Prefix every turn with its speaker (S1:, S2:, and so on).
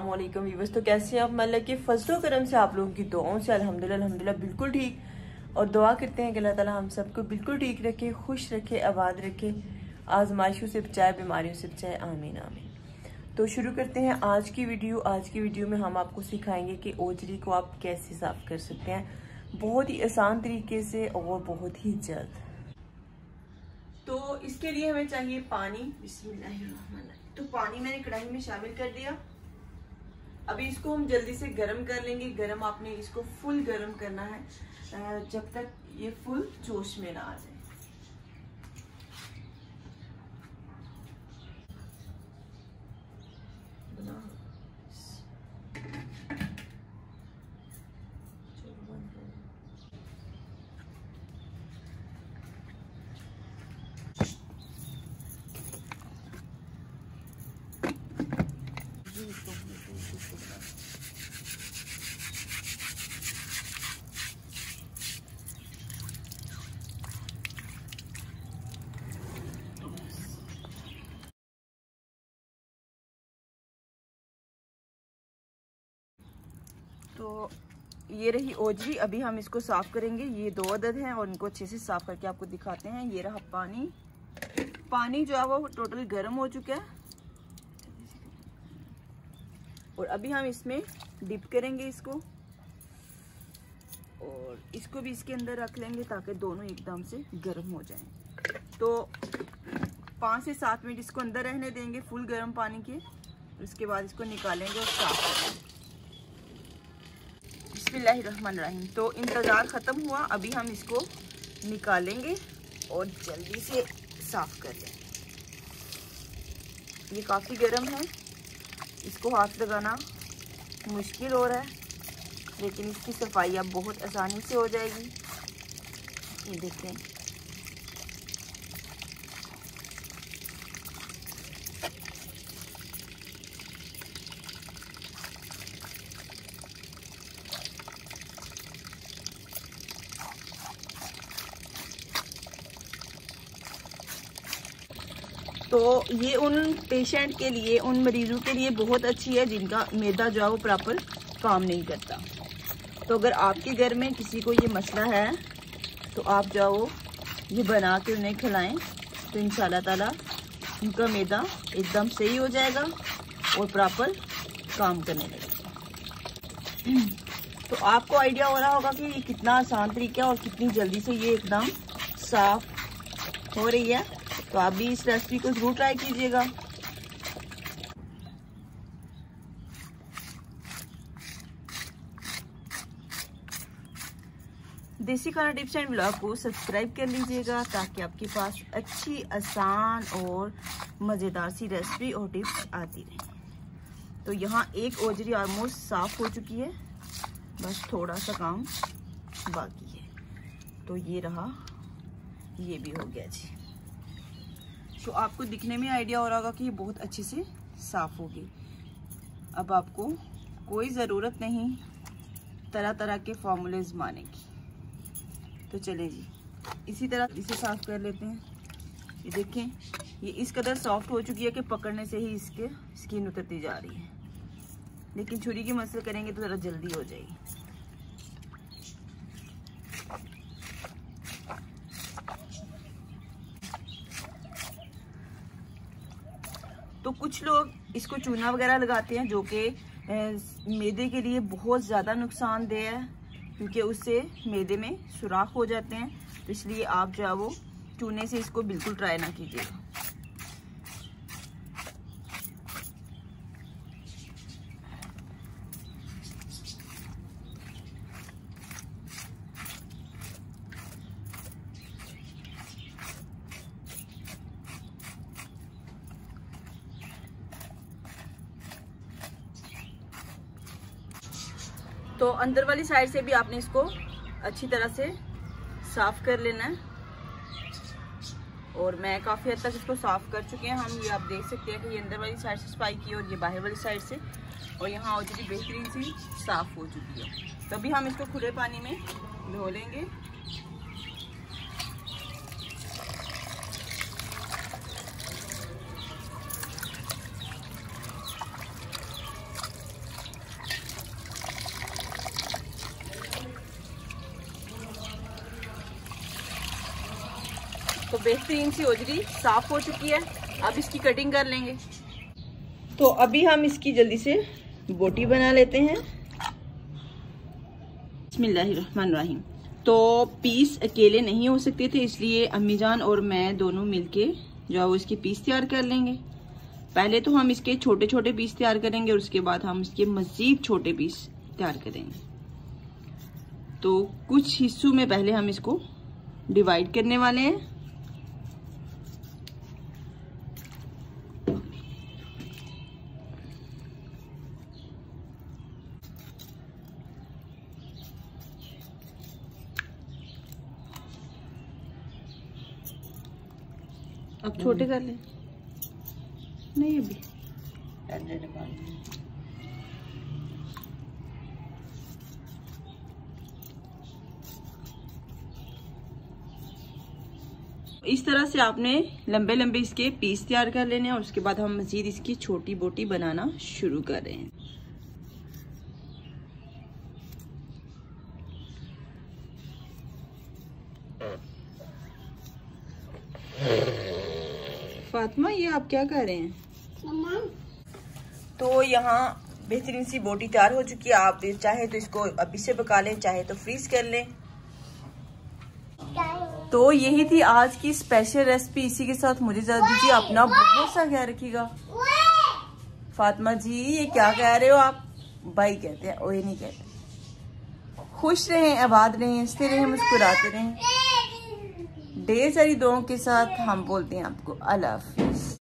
S1: वालेकुम वीवर्स तो कैसे हैं आप? मल्ल के फजलो करम से आप लोगों की दुआओं से अल्हम्दुलिल्लाह अल्हम्दुलिल्लाह, बिल्कुल ठीक। और दुआ करते हैं कि अल्लाह ताला हम सबको बिल्कुल ठीक रखे, खुश रखे, आबाद रखे, आजमाइशों से बचाए, बीमारियों से बचाए। आमीन आमीन। तो शुरू करते हैं आज की वीडियो। आज की वीडियो में हम आपको सिखाएँगे कि ओजरी को आप कैसे साफ़ कर सकते हैं। बहुत ही आसान तरीके से और बहुत ही जल्द। इसके लिए हमें चाहिए पानी। तो पानी मैंने कढ़ाई में शामिल कर दिया। अभी इसको हम जल्दी से गर्म कर लेंगे। गर्म आपने इसको फुल गर्म करना है। जब तक ये फुल जोश में ना आ जाए। तो ये रही ओजरी। अभी हम इसको साफ़ करेंगे। ये दो अदद हैं और इनको अच्छे से साफ़ करके आपको दिखाते हैं। ये रहा पानी। पानी जो है वो टोटल गर्म हो चुका है। और अभी हम इसमें डिप करेंगे इसको। और इसको भी इसके अंदर रख लेंगे ताकि दोनों एकदम से गर्म हो जाएँ। तो पाँच से सात मिनट इसको अंदर रहने देंगे फुल गर्म पानी के। उसके बाद इसको निकालेंगे और साफ़ करेंगे। बिस्मिल्लाहिर्रहमानिर्रहीम। तो इंतज़ार ख़त्म हुआ, अभी हम इसको निकालेंगे और जल्दी से साफ़ कर लें। ये काफ़ी गर्म है, इसको हाथ लगाना मुश्किल हो रहा है, लेकिन इसकी सफ़ाई अब बहुत आसानी से हो जाएगी। ये देखें। तो ये उन पेशेंट के लिए, उन मरीजों के लिए बहुत अच्छी है, जिनका मैदा जो है वो प्रॉपर काम नहीं करता। तो अगर आपके घर में किसी को ये मसला है तो आप जाओ, ये बना के उन्हें खिलाएँ तो इन ताला उनका मैदा एकदम सही हो जाएगा और प्रॉपर काम करने लगेगा। तो आपको आइडिया हो रहा होगा कि ये कितना आसान तरीका है और कितनी जल्दी से ये एकदम साफ़ हो रही है। तो आप भी इस रेसिपी को ज़रूर ट्राई कीजिएगा। Desi Khana tips and blog को सब्सक्राइब कर लीजिएगा ताकि आपके पास अच्छी, आसान और मज़ेदार सी रेसिपी और टिप्स आती रहे। तो यहाँ एक ओजरी ऑलमोस्ट साफ़ हो चुकी है। बस थोड़ा सा काम बाकी है। तो ये रहा, ये भी हो गया जी। तो आपको दिखने में आइडिया हो रहा होगा कि ये बहुत अच्छे से साफ़ होगी। अब आपको कोई ज़रूरत नहीं तरह तरह के फॉर्मूले माने की। तो चले जी, इसी तरह इसे साफ़ कर लेते हैं। ये देखें, ये इस कदर सॉफ्ट हो चुकी है कि पकड़ने से ही इसके स्किन उतरती जा रही है। लेकिन छुरी की मसल करेंगे तो ज़रा जल्दी हो जाएगी। तो कुछ लोग इसको चूना वगैरह लगाते हैं, जो कि मैदे के लिए बहुत ज़्यादा नुकसानदेह है, क्योंकि उससे मैदे में सुराख हो जाते हैं। तो इसलिए आप जो है वो चूने से इसको बिल्कुल ट्राई ना कीजिएगा। तो अंदर वाली साइड से भी आपने इसको अच्छी तरह से साफ़ कर लेना है। और मैं काफ़ी हद तक इसको साफ़ कर चुके हैं। हम ये आप देख सकते हैं कि ये अंदर वाली साइड से सफ़ाई की और ये बाहर वाली साइड से और यहाँ चुकी बेहतरीन सी साफ़ हो चुकी है। तभी हम इसको खुले पानी में धो लेंगे। बेहतरीन सी ओजरी साफ़ हो चुकी है। अब इसकी कटिंग कर लेंगे। तो अभी हम इसकी जल्दी से बोटी बना लेते हैं। बिस्मिल्लाहिर्रहमानिर्रहीम। तो पीस अकेले नहीं हो सकते थे, इसलिए अम्मी जान और मैं दोनों मिलके जो है वो इसके पीस तैयार कर लेंगे। पहले तो हम इसके छोटे छोटे पीस तैयार करेंगे और उसके बाद हम इसके मजीद छोटे पीस तैयार करेंगे। तो कुछ हिस्सों में पहले हम इसको डिवाइड करने वाले हैं। अब छोटे कर ले। नहीं अभी। इस तरह से आपने लंबे लंबे इसके पीस तैयार कर लेने और उसके बाद हम मजीद इसकी छोटी बोटी बनाना शुरू कर रहे हैं। फातिमा ये आप क्या कर रहे हैं? तो यहाँ बेहतरीन सी बोटी तैयार हो चुकी है। आप चाहे तो इसको अभी से पका लें चाहे तो फ्रीज कर लें। तो यही थी आज की स्पेशल रेसिपी इसी के साथ मुझे जरा दीजिए अपना बहुत सा ख्याल रखिएगा? फातिमा जी ये क्या कह रहे हो आप? भाई कहते हैं ओए नहीं कहते। खुश रहें आबाद रहें हँसते रहें मुस्कुराते रहें। ढेर सारी दुआओं के साथ हम बोलते हैं आपको अल्लाह हाफिज।